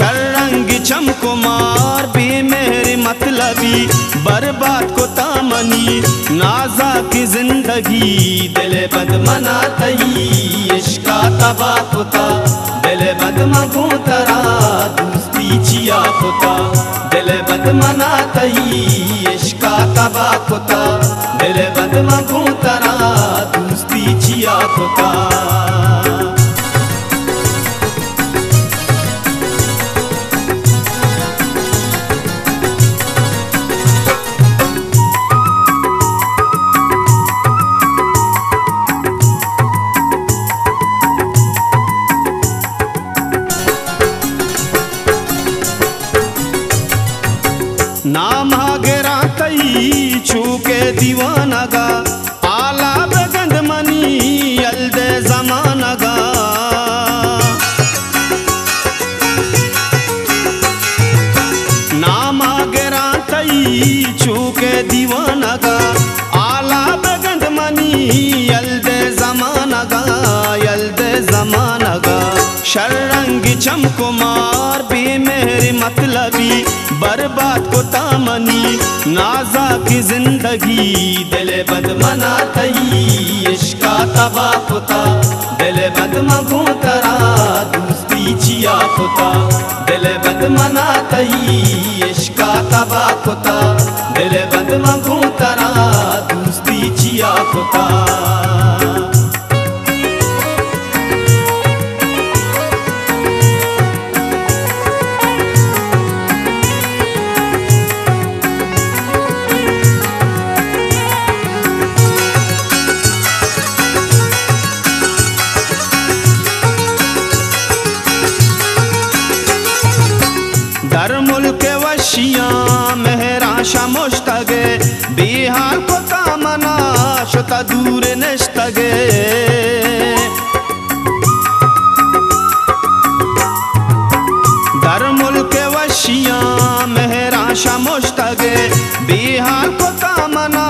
शर्रंग चमकुमार बेमेहर मतलबी, बर्बाद को तामनी, नाजा की ज़िंदगी दिल बद मना तई, इश्का तबा कुता दिल बद मगू तरा दूसरी चिया कुता दिल बद मना तई, इश्का तबा कुता दिल बद मगू तरा दूसरी चिया कुता तई छूके दीवानगा आला बगंद मनी, यल्दे जमानगा नाम गिरा तई छूके दीवानगा आला बगंद मनी, यल्दे जमानगा यल्दे जमानगा शर्रंग चमकुमार बेमेहर मतलबी, बर्बाद को तामनी। नाजा की ज़िंदगी दिल बद मना इश्का तबा पुता। दिल बद मगू तरा दूसरी चिया पुता। दिल बद मना इश्का तबा पुता। दिल बद मगू तरा दूसरी चिया कुता बिहार को कामना शता दूर नष्टगे दर मुल्क वशिया मेहरा शमोष्टगे बिहार को कामना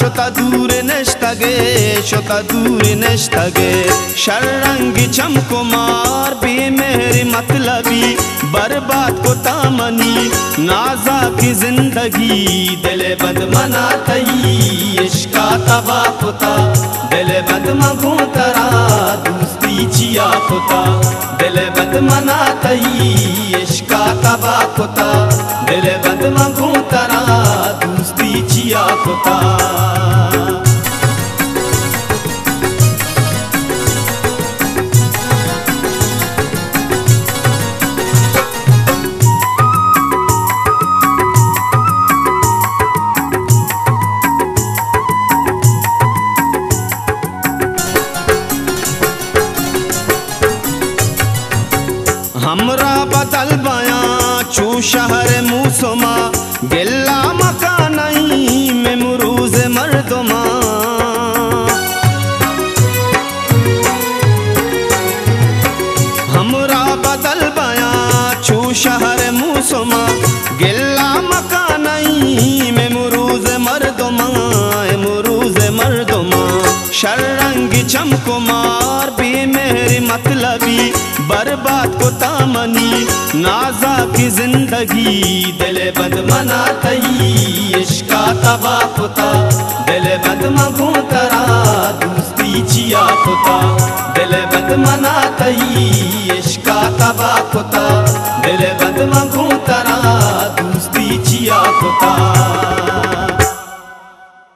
शता दूर नश्तगे शुता दूर नश्तगे शर्रंग चमकुमार बेमेहर मतलबी बर्बाद को तामनी नाजा की ज़िंदगी दिल बद मना तई इश्का तबा कुता दिल बद मगू तरा दूसरी चिया कुता दिल बद मना तई इश्का तबा कुता हमरा बदल बया छू शहर मूसमा, गिल्ला मकानई में मुरूज मर्दमा। हमरा बदल बया छू शहर मूसमा, गिल्ला मकानई में मुरूज मर्दमा मुरूज मर्दमा। शर्रंग चमकुमार भी मेरी मतलबी बर्बाद को तामनी, नाजा की ज़िंदगी दिल बद मना तई। इश्का तबा पुता दिल बद मगू तरा, दूसरी चिया पुता दिल बद मना तई।